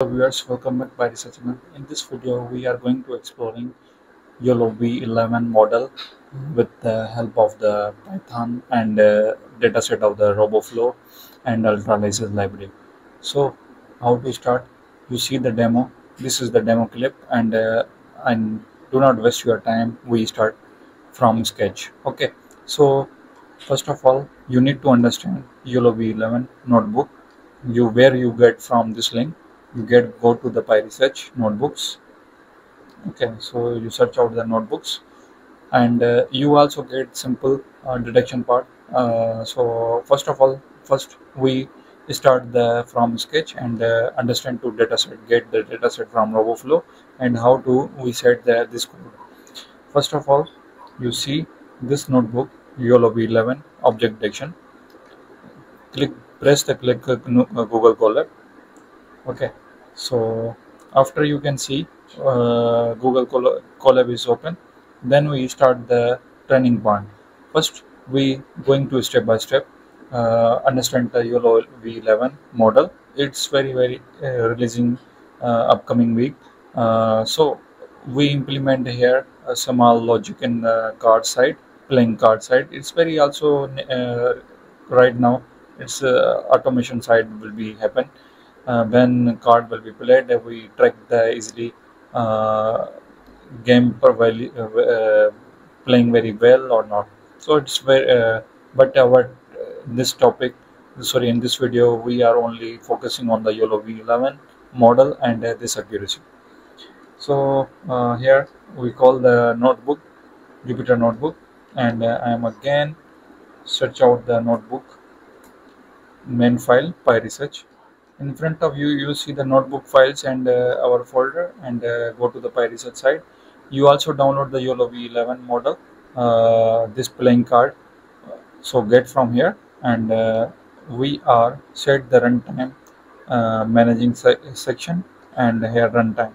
Hello viewers, welcome back by Researchman. In this video, we are going to exploring YOLO V11 model with the help of the Python and uh, dataset of the RoboFlow and Ultralytics library. So, how to start? You see the demo. This is the demo clip, and uh, and do not waste your time. We start from sketch. Okay. So, first of all, you need to understand YOLO V11 notebook. You where you get from this link you get go to the PyResearch notebooks. Okay so you search out the notebooks. And uh, you also get simple uh, detection part. Uh, so first of all first we start the from sketch and uh, understand to dataset get the dataset from roboflow and how to we set the this code. First of all you see this notebook YOLO V11 object detection. Click press the click uh, google colab okay. So after you can see uh, google colab is open. Then we start the training part first we going to step by step uh, understand the YOLO v11 model. It's very very uh, releasing uh, upcoming week. Uh, so we implement here a small logic in the card side playing card side. It's very also uh, right now it's automation side will be happen. uh, when card will be played we track the easily uh, game value, uh, playing very well or not. So it's very but our this topic sorry in this video we are only focusing on the YOLO V11 model and uh, this accuracy. So uh, here we call the notebook Jupyter notebook and uh, I am again search out the notebook main file PyResearch in front of you you see the notebook files and uh, our folder and uh, go to the PyResearch side you also download the YOLO V11 model uh, this playing card. So get from here and uh, we are set the runtime uh, managing se section and here runtime.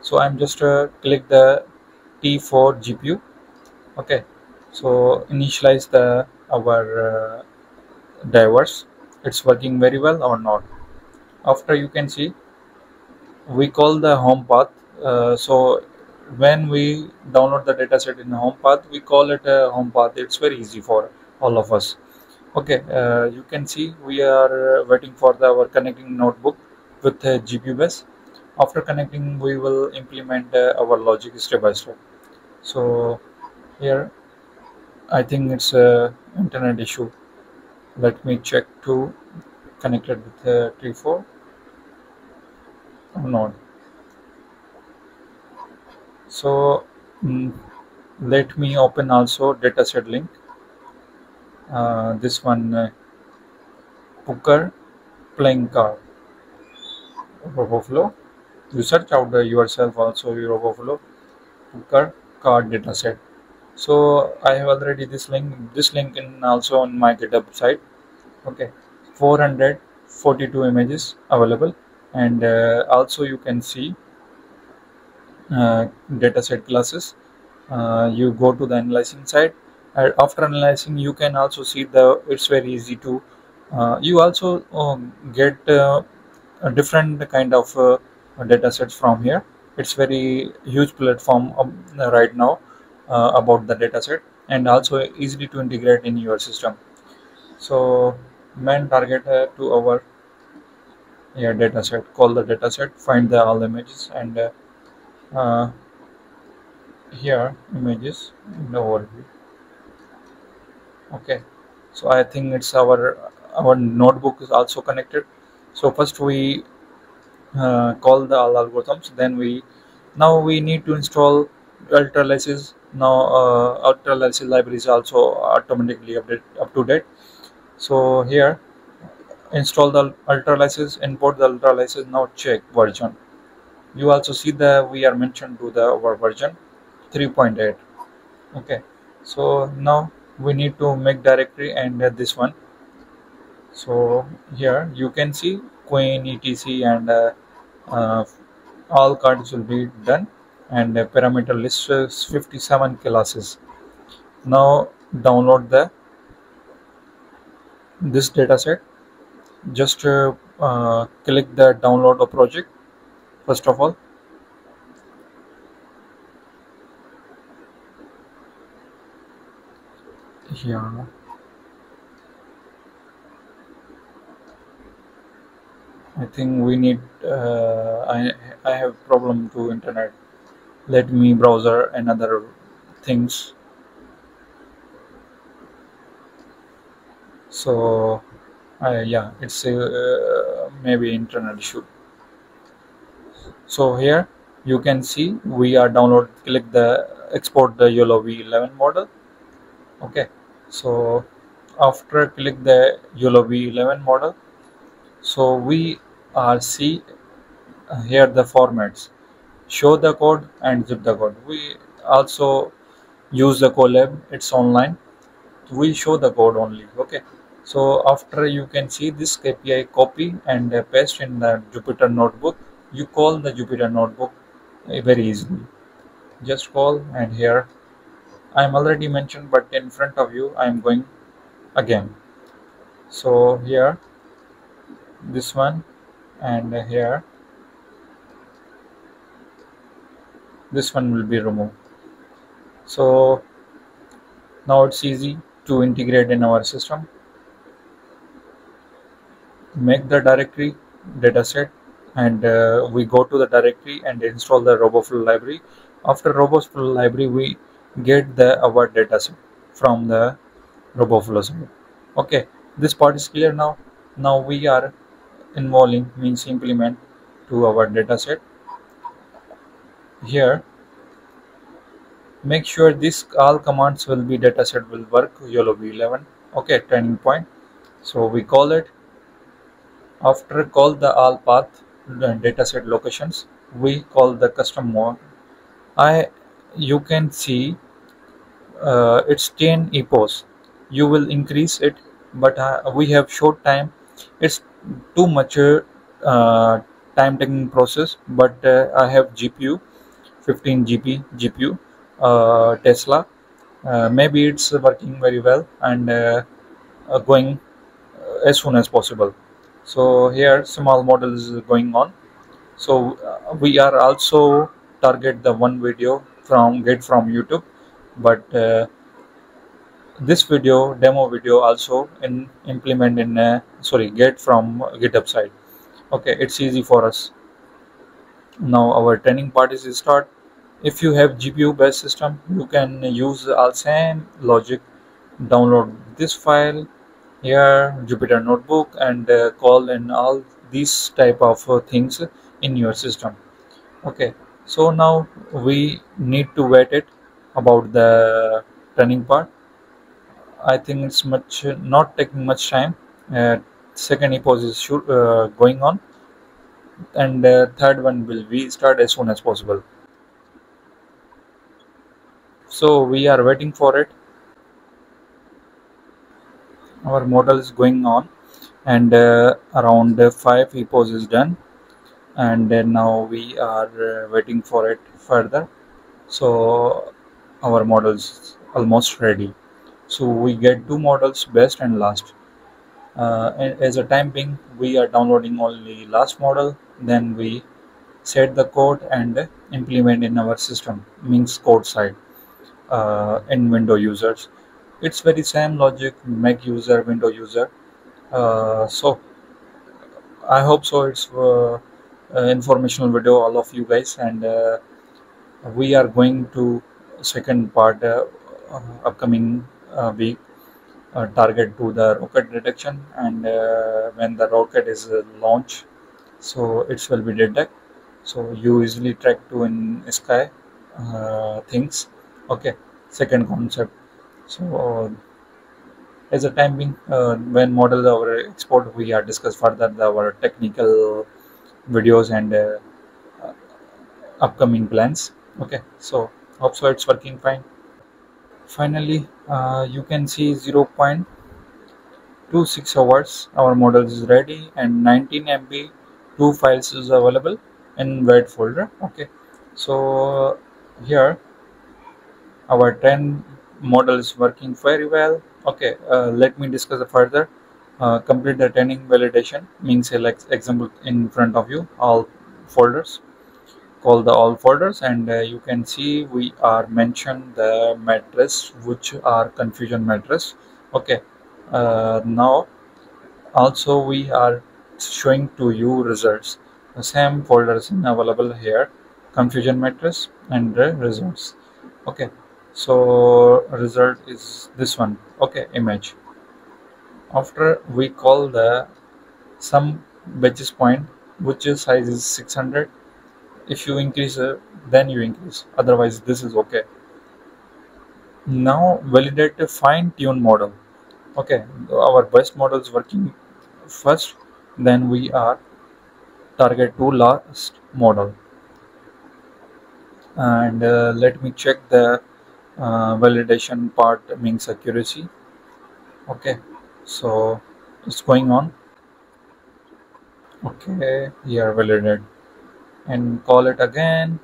So I'm just uh, click the T4 GPU okay. So initialize the our drivers. It's working very well or not after you can see we call the home path. Uh, so when we download the dataset in the home path we call it a home path. It's very easy for all of us. Okay uh, you can see we are waiting for the, our connecting notebook with the gpu base. After connecting we will implement uh, our logic step by step. So here i think it's a internet issue. Let me check to connected with the T4 or not. So mm, let me open also dataset link. Uh, this one uh, Pucker playing card. RoboFlow you search out yourself also RoboFlow Pucker card dataset. So I have already this link this link in also on my github site. Okay 442 images available. And uh, also you can see uh, dataset classes. Uh, you go to the analyzing side and after analyzing you can also see the it's very easy to uh, you also um, get uh, a different kind of uh, datasets from here. It's very huge platform um, right now about the dataset and also easily to integrate in your system. So main target uh, to our yeah, data set. Call the data set find the all images and uh, uh, here images in the overview. Okay. So i think it's our our notebook is also connected. So first we uh, call the all algorithms. Then we now we need to install ultralytics now uh, ultralytics library is also automatically update up to date so here install the ultralytics import the ultralytics now check version. You also see that we are mentioned to the our version 3.8 okay so now we need to make directory and uh, this one. So here you can see queen etc and uh, uh, all cards will be done. And parameter list is 57 classes. Now download the this dataset just uh, uh, click the download a project first of all. Yeah I think we need uh, I I have problem to internet. Let me browser another things so uh, yeah it's uh, maybe internet issue. So here you can see we are download click the export the YOLO V11 model. Okay so after click the YOLO V11 model so we are see uh, here the formats. Show the code and zip the code. We also use the colab it's online we show the code only okay? So after you can see this kpi copy and paste in the jupyter notebook. You call the jupyter notebook uh, very easily. Just call and here. I'm already mentioned but in front of you i'm going again. So here this one and here. This one will be removed. So now it's easy to integrate in our system. Make the directory dataset and uh, we go to the directory and install the roboflow library. After roboflow library we get the our dataset from the roboflow side okay this part is clear now. Now we are involving means implement to our dataset. Here make sure this all commands will be dataset will work. YOLO V11 okay turning point. So we call it after call the all path dataset locations we call the custom mode. I you can see uh, it's 10 epochs you will increase it but uh, we have short time. It's too much uh, time taking process but uh, I have GPU 15 GB GPU Tesla. Uh, maybe it's working very well and uh, uh, going uh, as soon as possible. So here small model is going on. So uh, we are also target the one video from get from YouTube. But uh, this video demo video also in implement in uh, sorry get from github side. Okay it's easy for us. Now our training part is start if you have gpu based system you can use all same logic download this file here jupyter notebook and uh, call and all these type of uh, things in your system okay so now we need to wait it about the training part I think it's much not taking much time. Uh, second epochs is shoot, uh, going on, and uh, third one will be start as soon as possible. So we are waiting for it. Our model is going on, and uh, around five epochs is done, and uh, now we are uh, waiting for it further. So our model is almost ready. So we get two models best and last. Uh, and as a time being we are downloading only last model. Then we set the code and implement in our system means code side uh, in window users. It's very same logic mac user window user. Uh, so i hope so it's uh, uh, informational video all of you guys and uh, we are going to second part uh, upcoming week target to the rocket detection and when the rocket is launched. So it will be detect so you easily track to in sky uh, things okay second concept. So as a time being uh, when model our export we are discuss further the, our technical videos and uh, uh, upcoming plans. Okay so hope so it's working fine. Finally uh, you can see 0.26 hours our model is ready and 19 MB two files is available in word folder. Okay so here our 10 model is working very well. Okay uh, let me discuss further. Uh, complete the training validation means select example in front of you all folders. Call the all folders and uh, you can see we are mentioned the matrix which are confusion matrix okay uh, now also we are showing to you results. The same folders available here. Confusion matrix and the results. Okay so result is this one. Okay image. After we call the some batches point which is size is 600 if you increase it then you increase. Otherwise this is okay. Now validate a fine tune model. Okay our best model is working first. Then we are target to last model. And uh, let me check the uh, validation part means accuracy. Okay so it's going on. Okay here validated and call it again.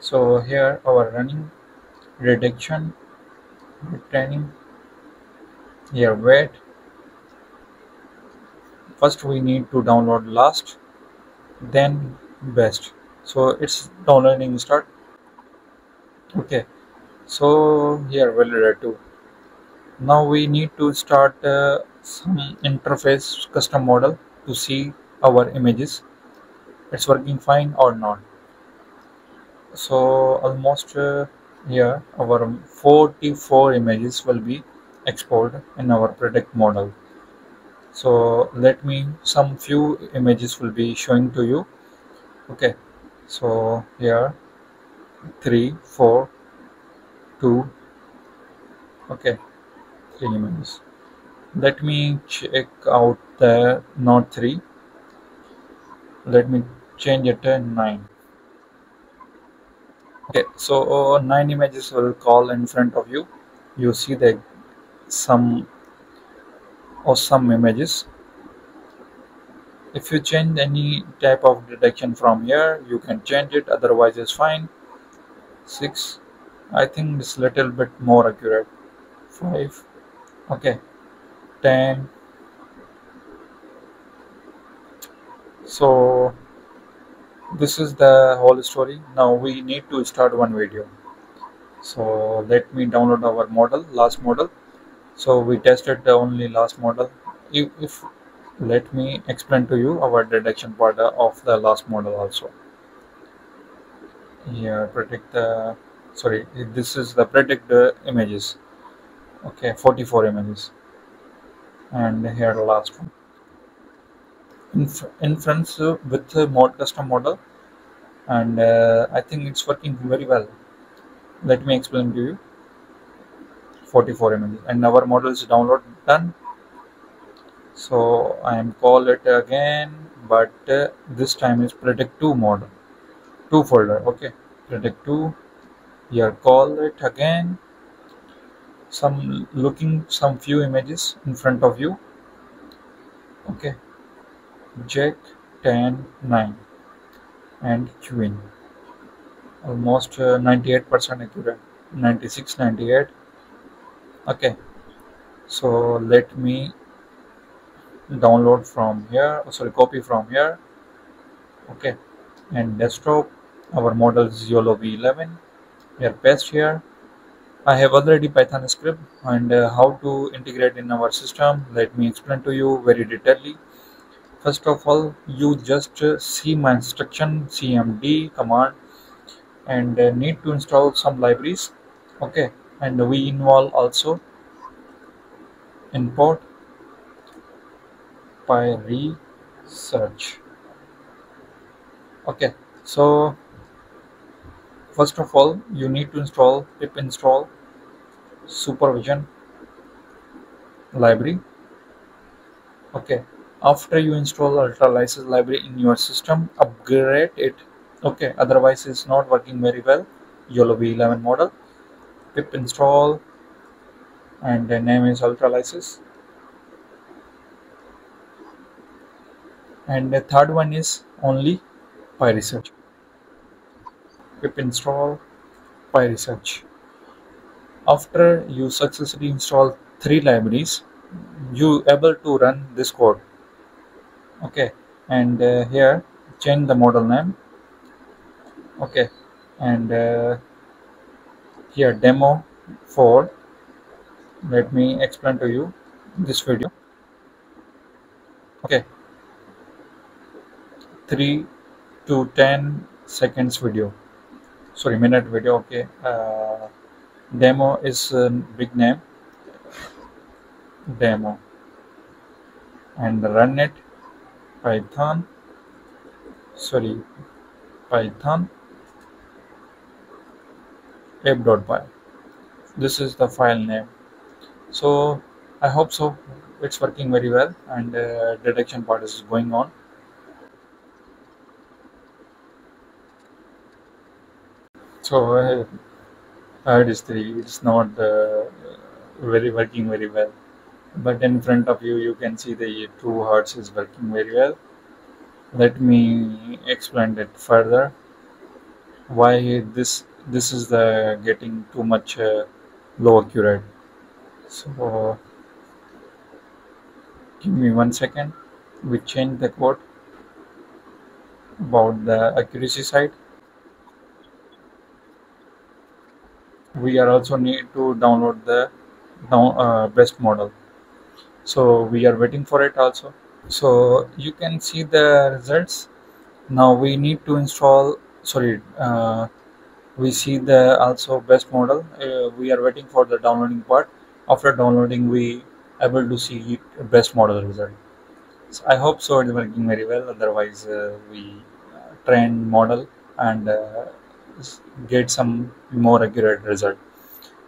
So here our running reduction training here wait. First we need to download last then best. So it's downloading start okay. So here validate too. Now we need to start uh, some interface custom model to see our images. It's working fine or not? So almost uh, here our 44 images will be exported in our predict model. So let me some few images will be showing to you. Okay. So here three four two. Okay. Three images let me check out the not three. Let me change it to nine. Okay so uh, nine images will call in front of you. You see the some or some images. If you change any type of detection from here you can change it. Otherwise it's fine 6 I think it's little bit more accurate. 5 okay. 10 so this is the whole story. Now we need to start one video. So let me download our model last model. So we tested the only last model. If, if let me explain to you our detection part of the last model also here predict the sorry this is the predict the images. Okay 44 images. And here the last one. Inference with the mod custom model and uh, I think it's working very well. Let me explain to you. 44 images. And our model is download done. So I am call it again but uh, this time is predict 2 model 2 folder okay. Predict 2 here call it again. Some looking some few images in front of you okay. Jack 10 9 and queen. Almost 98% uh, accurate. 96 98 okay. So let me download from here oh, sorry copy from here okay. And desktop our model is YOLO V11 here paste here. I have already Python script and uh, how to integrate in our system. Let me explain to you very detailedly. First of all you just uh, see my instruction cmd command and uh, need to install some libraries. Okay and we involve also import PyResearch. Okay so first of all you need to install pip install supervision library. Okay. After you install ultralytics library in your system upgrade it. Okay. Otherwise it's not working very well. YOLO V11 model. Pip install and the name is ultralytics and the third one is only PyResearch pip install PyResearch after you successfully install three libraries you able to run this code. Okay and uh, here change the model name. Okay and uh, here demo for let me explain to you this video. Okay. 3 to 10 seconds video sorry minute video okay. Uh, demo is a big name. Demo. And run it python. Sorry python. App.py this is the file name. So i hope so. It's working very well and uh, detection part is going on so uh, it is three it's not uh, very working very well. But in front of you you can see the two hertz is working very well. Let me explain it further. Why this this is the getting too much uh, low accurate? So give me one second. We change the code about the accuracy side we are also need to download the down, uh, best model. So we are waiting for it also. So you can see the results. Now we need to install sorry uh, we see the also best model. Uh, we are waiting for the downloading part. After downloading we able to see best model result. So i hope so it's working very well. Otherwise uh, we uh, train model and uh, get some more accurate result.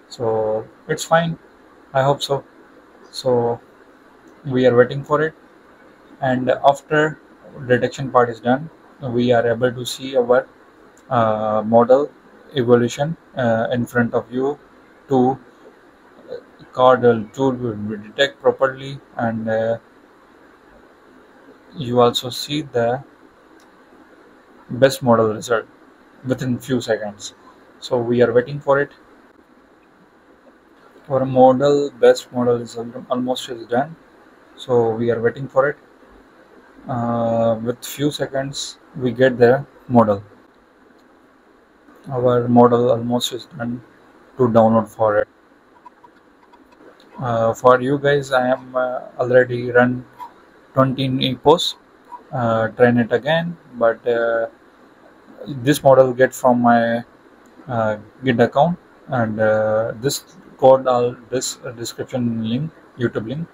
So it's fine. I hope so. So we are waiting for it. And after detection part is done we are able to see our uh, model evolution uh, in front of you to card tool will detect properly and uh, you also see the best model result within few seconds. So we are waiting for it. Our model best model is almost is done. So we are waiting for it. Uh, with few seconds we get the model. Our model almost is done to download for it. Uh, for you guys i am uh, already run 20 epochs uh, train it again but uh, this model get from my uh, git account and uh, this code all this description link youtube link.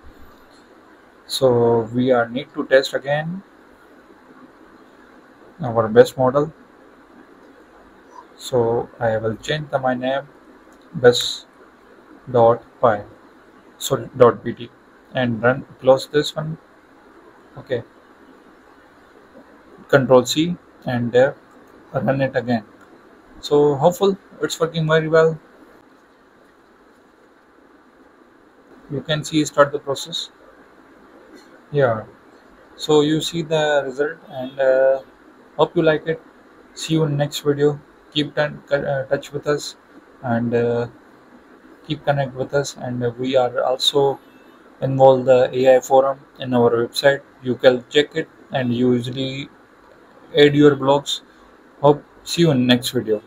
So we are need to test again our best model. So I will change the my name best dot py so dot pt and run close this one. Okay. Control c and uh, run it again. So hopeful it's working very well. You can see start the process. Yeah. So you see the result and uh, hope you like it. See you in next video. Keep in uh, touch with us and uh, keep connect with us. And we are also involved the ai forum in our website. You can check it and usually add your blogs hope see you in next video